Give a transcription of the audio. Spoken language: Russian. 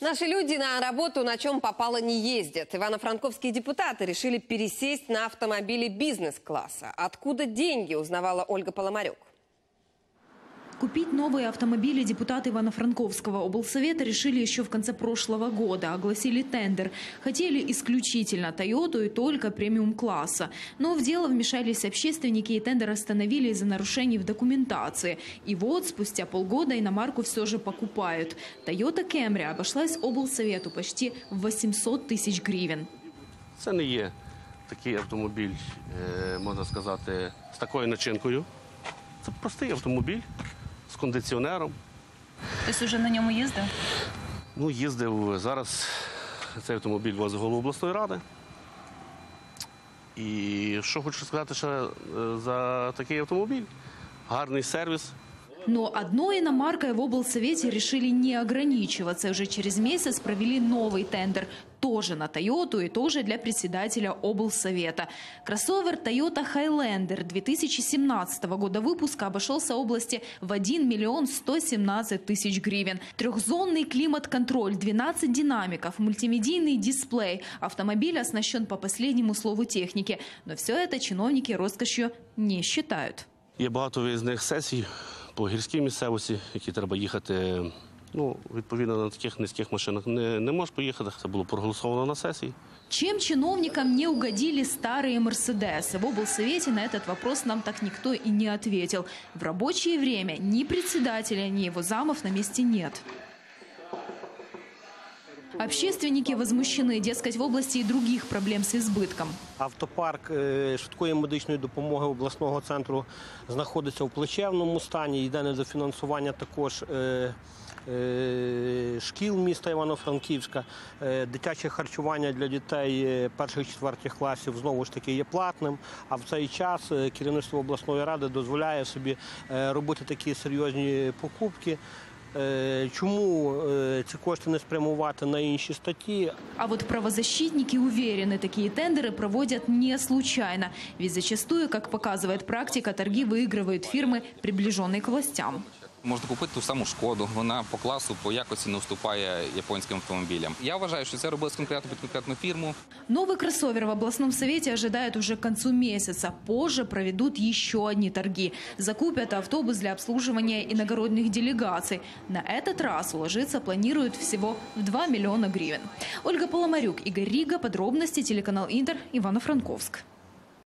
Наши люди на работу на чем попало не ездят. Ивано-франковские депутаты решили пересесть на автомобили бизнес-класса. Откуда деньги, узнавала Ольга Поломарюк. Купить новые автомобили депутаты Ивано-Франковского облсовета решили еще в конце прошлого года. Огласили тендер. Хотели исключительно Тойоту и только премиум-класса. Но в дело вмешались общественники и тендер остановили из-за нарушений в документации. И вот спустя полгода иномарку все же покупают. Toyota Camry обошлась облсовету почти в 800 тысяч гривен. Це не є такий автомобіль, е, можна сказати, з такою начинкою. Це простий автомобіль З кондиціонером. Ти вже на ньому їздив? Ну, їздив зараз цей автомобіль возить голову обласної ради. І що хочу сказати ще е, за такий автомобіль? Гарний сервіс, Но одной иномаркой в облсовете решили не ограничиваться. Уже через месяц провели новый тендер. Тоже на Тойоту и тоже для председателя облсовета. Кроссовер Toyota Highlander 2017 года выпуска обошелся области в 1 миллион 117 тысяч гривен. Трехзонный климат-контроль, 12 динамиков, мультимедийный дисплей. Автомобиль оснащен по последнему слову техники. Но все это чиновники роскошью не считают. Є багато виїзних сесій по гірській місцевості, які треба їхати. Ну, відповідно, на таких низьких машинах не, не можеш поїхати. Це було проголосовано на сесії. Чем чиновникам не угодили старые «Мерседесы»? В облсовете на этот вопрос нам так никто и не ответил. В рабочее время ни председателя, ни его замов на месте нет. Общественники возмущены, дескать, в области и других проблем с избытком. Автопарк е, швидкої медичної допомоги обласного центру знаходиться в плачевному стані. Йде недофінансування також е, е, шкіл міста Івано-Франківська. Дитяче харчування для дітей перших-четвертих класів знову ж таки є платним. А в цей час керівництво обласної ради дозволяє собі робити такі серйозні покупки. Е, Чому е, ці кошти не спрямувати на інші статті, А вот правозащитники уверены, такие тендеры проводят не случайно. Ведь зачастую, как показывает практика, торги выигрывают фирмы, приближенные к властям. Можна купити ту саму шкоду. Вона по класу, по якості не уступає японським автомобілям. Я вважаю, що це робилось конкретно під конкретну фірму. Новый кроссовер в областном совете ожидают уже к концу месяца. Позже проведут еще одни торги. Закупят автобус для обслуживания иногородних делегаций. На этот раз уложиться планируют всего в 2 миллиона гривен. Ольга Поломарюк, Игорь Рига. Подробности телеканал Интер. Ивано-Франковск.